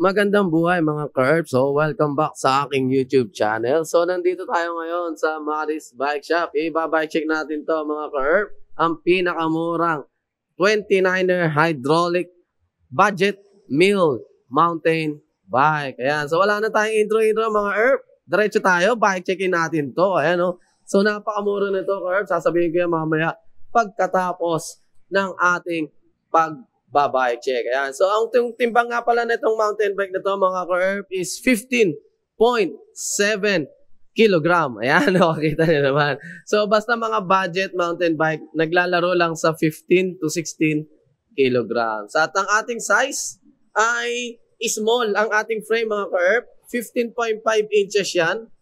Magandang buhay mga Curbs. So, welcome back sa aking YouTube channel. So, nandito tayo ngayon sa Maris Bike Shop. Iba-bike check natin to mga Curb. Ang pinakamurang 29er hydraulic budget mill mountain bike. Ayan. So, wala na tayong intro-intro mga Curb. Diretso tayo. Bike checkin natin to. Ayan o. So, napakamura na to Curb. Sasabihin ko yan mamaya pagkatapos ng ating pag babike check. Ayan. So, ang timbang nga pala nitong mountain bike na to, mga ka-herb, is 15.7 kilogram. Ayan, o, kita niyo naman. So, basta mga budget mountain bike, naglalaro lang sa 15 to 16 kilograms. At ang ating size ay small. Ang ating frame, mga ka-herb, 15.5 inches yan.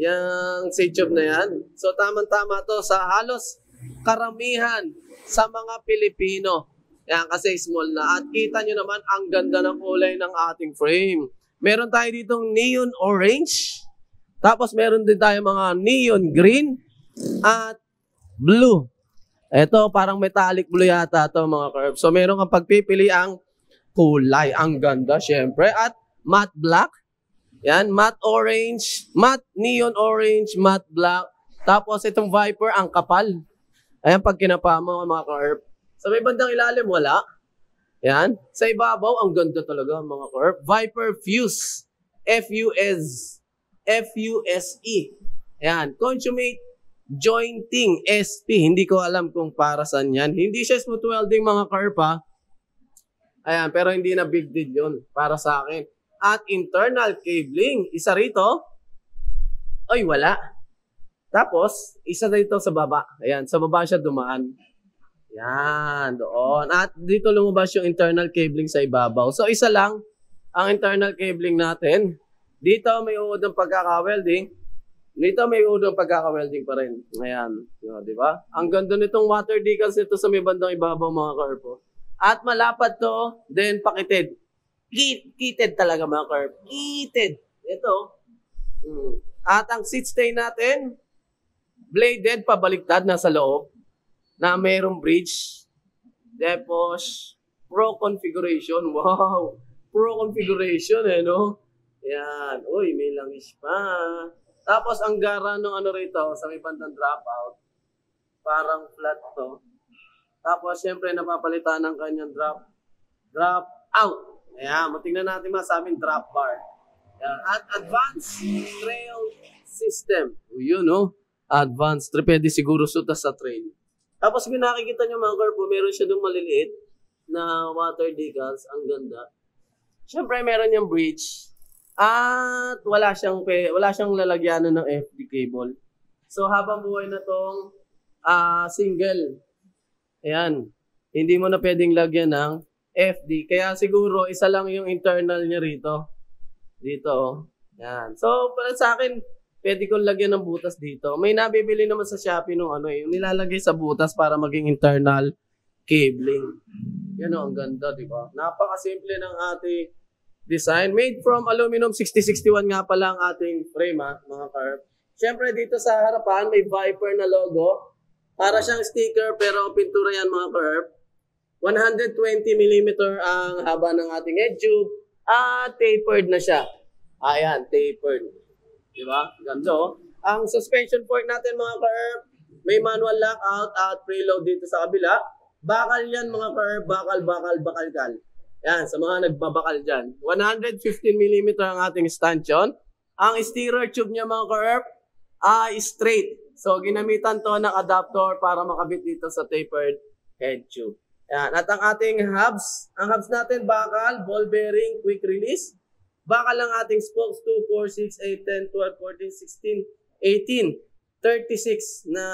Yung C-tube na yan. So, tamang-tama to sa halos karamihan sa mga Pilipino yan, kasi small na. At kita nyo naman, ang ganda ng kulay ng ating frame. Meron tayo ditong neon orange. Tapos meron din tayo mga neon green at blue. Ito, parang metallic blue yata to mga curves. So meron kang pagpipili ang kulay. Ang ganda, syempre. At matte black. Yan, matte orange, matte neon orange, matte black. Tapos itong Viper, ang kapal. Ayan, pag kinapa mo mga curve, sa may bandang ilalim, wala. Yan. Sa ibabaw, ang ganda talaga mga curve. Viper Fuse. F-U-S. F-U-S-E. Yan. Consummate Jointing SP. Hindi ko alam kung para saan yan. Hindi siya smooth welding mga curve ha. Ayan, pero hindi na big deal yun para sa akin. At internal cabling. Isa rito. Ay, wala. Tapos, isa dito sa baba. Ayan, sa baba siya dumaan. Yan, doon. At dito lumabas yung internal cabling sa ibabaw. So, isa lang ang internal cabling natin. Dito may uod ng pagkaka-welding. Dito may uod ng pagkaka-welding pa rin. Ayan. Yun, di ba? Ang ganda nitong water decals nito sa may bandang ibabaw mga karpo. At malapad to, then pakited. Kitted talaga mga karpo. Kitted. Ito. Mm. At ang seat stay natin, bladed pabaliktad nasa loob na mayroong bridge. Tapos, pro configuration. Wow! Pro configuration eh, no? Yan. Uy, may langis pa. Tapos, ang gara ng ano rito, sa may bandang dropout, parang flat to. Tapos, syempre, napapalitan ng kanyang drop, drop out. Ayan, matingnan natin masabing drop bar. Yan. At advanced trail system. Yun, no? Advanced. Pwede siguro suta sa trail. Tapos kung nakikita nyo mga carpo, meron siya doon maliliit na water decals. Ang ganda. Siyempre, meron yung bridge. At wala siyang, wala siyang lalagyanan ng FD cable. So, habang buhay na tong uh, single. Ayan. Hindi mo na pwedeng lagyan ng FD. Kaya siguro, isa lang yung internal niya rito. Dito, oh. Yan. So, para sa akin, pwede kong lagyan ng butas dito. May nabibili naman sa Shopee nung ano eh, yung nilalagay sa butas para maging internal cabling. Yan o, ang ganda, di ba? Napakasimple ng ating design. Made from aluminum 6061 nga pala ang ating frame ha, mga carb. Siyempre dito sa harapan may Viper na logo. Para siyang sticker pero pintura yan mga carb. 120mm ang haba ng ating head tube. At tapered na siya. Ayan, tapered. Di ba? Ganda oh. Ang suspension fork natin mga ka-herb, may manual lockout at preload dito sa kabila. Bakal yan mga ka-herb, bakal, bakal, bakal, kal. Yan, sa mga nagbabakal dyan. 115mm ang ating stanchion. Ang steerer tube niya mga ka-herb, ay straight. So, ginamitan to ng adapter para makabit dito sa tapered head tube. Yan. At ang ating hubs, ang hubs natin bakal, ball bearing, quick release. Baka lang ating spokes 2, 4, 6, 8, 10, 12, 14, 16, 18. 36 na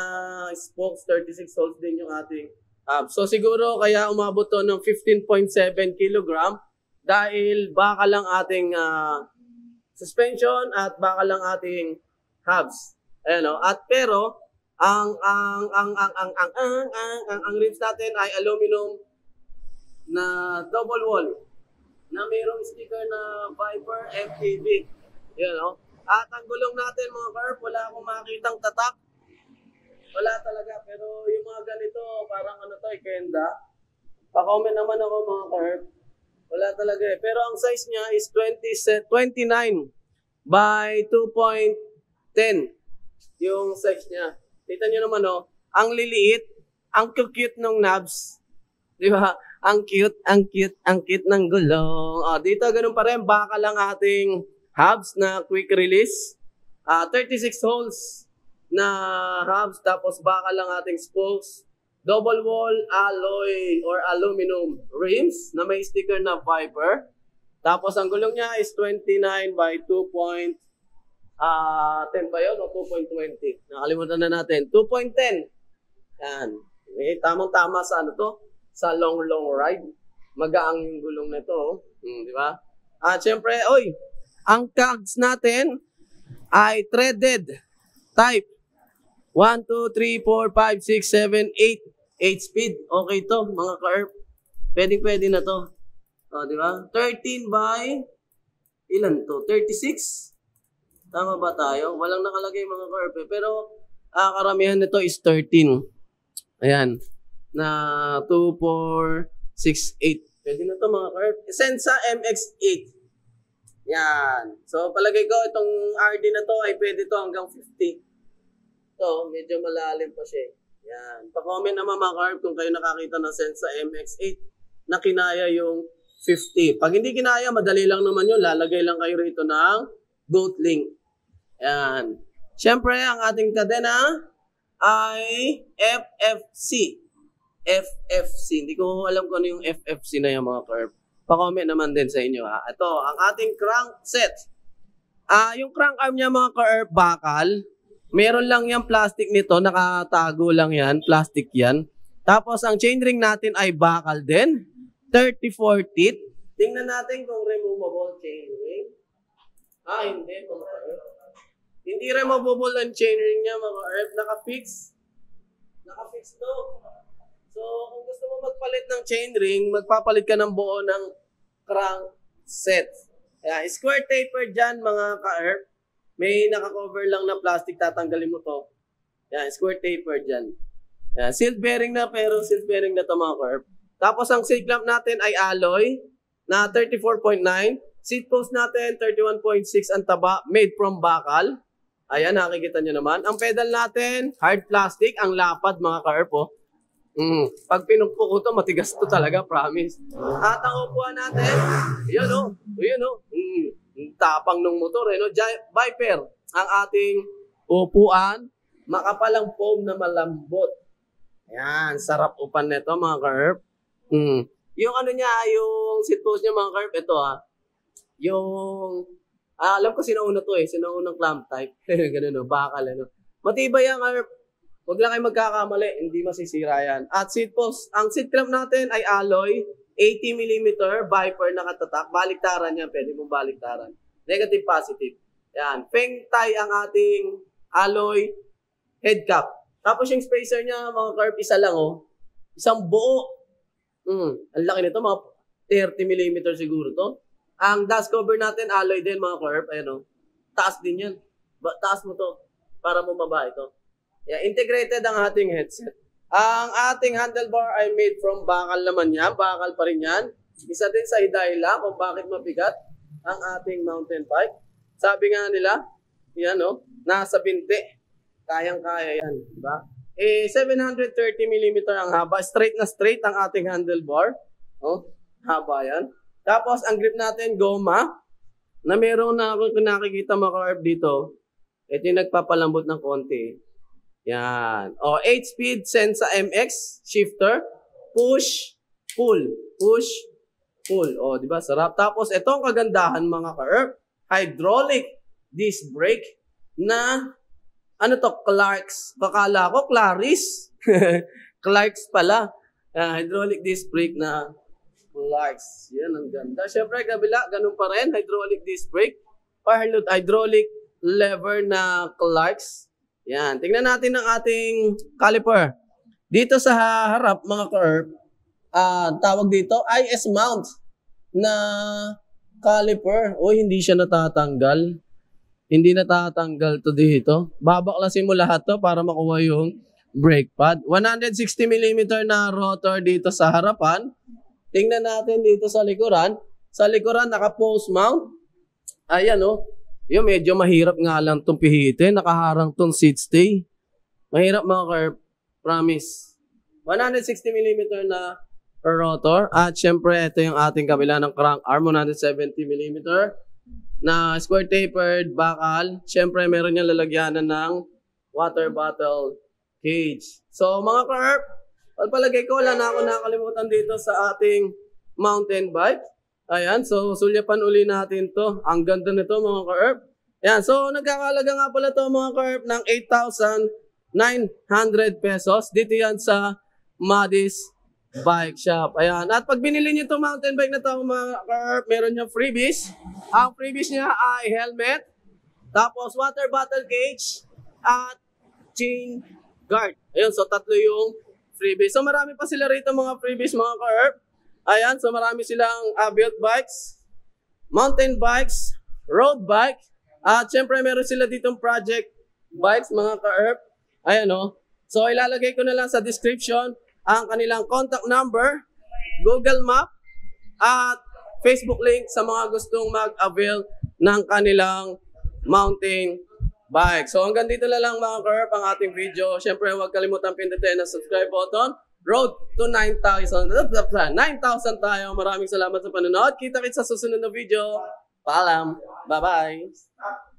spokes, 36 holes din yung ating hub. So siguro kaya umabot to ng 15.7 kg dahil baka lang ating uh, suspension at baka lang ating hubs. Ayan o. At pero ang ang ang ang ang ang ang ang, ang, ang rims natin ay aluminum na double wall na mayroong sticker na Viper MKB. Yan, no? At ang gulong natin mga carp, wala akong makitang tatak. Wala talaga. Pero yung mga ganito, parang ano to, eh, kenda. Pa-comment naman ako mga carp. Wala talaga eh. Pero ang size niya is 20, se- 29 by 2.10 yung size niya. Kita niyo naman oh, ang liliit, ang cute ng knobs. Di ba? Ang cute, ang cute, ang cute ng gulong. Oh, dito ganun pa rin, baka lang ating hubs na quick release. Ah, 36 holes na hubs, tapos baka lang ating spokes. Double wall alloy or aluminum rims na may sticker na Viper. Tapos ang gulong niya is 29 by 2. Point, ah 10 ba yun o 2.20? Nakalimutan na natin. 2.10. Yan. Eh, tamang-tama sa ano to? Sa long long ride. Magaang yung gulong na to. Hmm, di ba? At syempre, oy, ang cogs natin ay threaded type. 1, 2, 3, 4, 5, 6, 7, 8. 8 speed. Okay to, mga ka-ERP. Pwede-pwede na to. O, di ba? 13 by, ilan to? 36? Tama ba tayo? Walang nakalagay mga ka-ERP. eh. Pero, ah, karamihan nito is 13. Ayan. Na 2, 4, 6, 8. Pwede na to mga ka-ERP. Sensa MX-8. Yan. So, palagay ko, itong RD na to ay pwede to hanggang 50. So, medyo malalim pa siya. eh. Yan. Pa-comment naman mga carb kung kayo nakakita ng Sensa MX-8 na kinaya yung 50. Pag hindi kinaya, madali lang naman yun. Lalagay lang kayo rito ng goat link. Yan. Siyempre, ang ating kadena ay FFC. FFC. Hindi ko alam kung ano yung FFC na yung mga carb. Pa-comment naman din sa inyo ha. Ito, ang ating crankset. Ah, yung crank arm niya mga carb bakal, Meron lang yung plastic nito, nakatago lang yan, plastic yan. Tapos ang chainring natin ay bakal din, 34 teeth. Tingnan natin kung removable chainring. Ah, hindi. Hindi removable ang chainring niya, mga earth. Naka-fix. Naka-fix to. So, kung gusto mo magpalit ng chainring, magpapalit ka ng buo ng crank set. Kaya, square taper dyan, mga ka-earth. May naka-cover lang na plastic, tatanggalin mo to. Yan, square taper dyan. Yan, sealed bearing na, pero sealed bearing na to mga curve. Tapos ang seat clamp natin ay alloy na 34.9. Seat post natin, 31.6 ang taba, made from bakal. Ayan, nakikita nyo naman. Ang pedal natin, hard plastic, ang lapad mga curve po. Mm. Pag pinukpo ko to, matigas to talaga, promise. At ang upuan natin, yun o, oh, yun o. Oh. Mm tapang ng motor, eh, no? Viper, ang ating upuan, makapalang foam na malambot. Ayan, sarap upan nito mga curve. Mm. Yung ano niya, yung seat post niya mga curve, ito ah. Yung, ah, alam ko sinauna to eh, sinaunang clamp type. Ganun no, bakal ano. Matibay ang curve. Huwag lang kayo magkakamali, hindi masisira yan. At seat post, ang seat clamp natin ay alloy, 80mm Viper na katatak. Baliktaran yan, pwede mong baliktaran. Negative, positive. Yan. Feng Tai ang ating alloy head cap. Tapos yung spacer niya, mga curve, isa lang oh. Isang buo. Mm, ang laki nito, mga 30mm siguro to. Ang dust cover natin, alloy din mga curve. Ayan oh. Taas din yan. Ba- taas mo to para mo baba ito. Yeah, integrated ang ating headset. Ang ating handlebar ay made from bakal naman yan. Bakal pa rin yan. Isa din sa hidayla kung bakit mabigat ang ating mountain bike. Sabi nga nila, yan o, oh, nasa binte. Kayang-kaya yan, di ba? Eh, 730mm ang haba. Straight na straight ang ating handlebar. Oh, haba yan. Tapos, ang grip natin, goma, na meron na ako nakikita mga dito. Ito yung nagpapalambot ng konti. Yan. O, 8-speed Sensa MX shifter. Push, pull. Push, pull. O, di ba? Sarap. Tapos, itong kagandahan mga ka-ERP, hydraulic disc brake na, ano to, Clarks. Kakala ko, Claris. Clarks pala. Uh, hydraulic disc brake na Clarks. Yan, ang ganda. Siyempre, kabila, ganun pa rin. Hydraulic disc brake. Or hydraulic lever na Clarks. Yan. Tingnan natin ang ating caliper. Dito sa harap, mga curve, uh, tawag dito, IS mount na caliper. O, hindi siya natatanggal. Hindi natatanggal to dito. Babaklasin mo lahat to para makuha yung brake pad. 160mm na rotor dito sa harapan. tingnan natin dito sa likuran. Sa likuran, naka-post mount. Ayan, oh. Yung medyo mahirap nga lang itong pihitin. Nakaharang tong seat stay. Mahirap mga curve. Promise. 160mm na rotor. At syempre, ito yung ating kabila ng crank arm. 170mm na square tapered bakal. Syempre, meron niyang lalagyanan ng water bottle cage. So, mga curve, palagay ko, wala na ako nakalimutan dito sa ating mountain bike. Ayan, so sulyapan uli natin to. Ang ganda nito mga ka-ERP. Ayan, so nagkakalaga nga pala to mga ka-ERP ng 8,900 pesos. Dito yan sa Madis Bike Shop. Ayan, at pag binili niyo itong mountain bike na to mga ka-ERP, meron niya freebies. Ang freebies niya ay helmet, tapos water bottle cage, at chain guard. Ayun, so tatlo yung freebies. So marami pa sila rito mga freebies mga ka-ERP. Ayan, so marami silang uh, built bikes, mountain bikes, road bike, at syempre meron sila ditong project bikes, mga ka-ERP. Ayan o. Oh. So ilalagay ko na lang sa description ang kanilang contact number, Google Map, at Facebook link sa mga gustong mag-avail ng kanilang mountain bike. So hanggang dito na lang mga ka ang ating video. Syempre huwag kalimutan pindutin ang subscribe button road to 9,000. 9,000 tayo. Maraming salamat sa panonood. Kita-kits sa susunod na video. Paalam. Bye-bye.